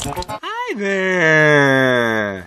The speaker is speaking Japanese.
Hi there.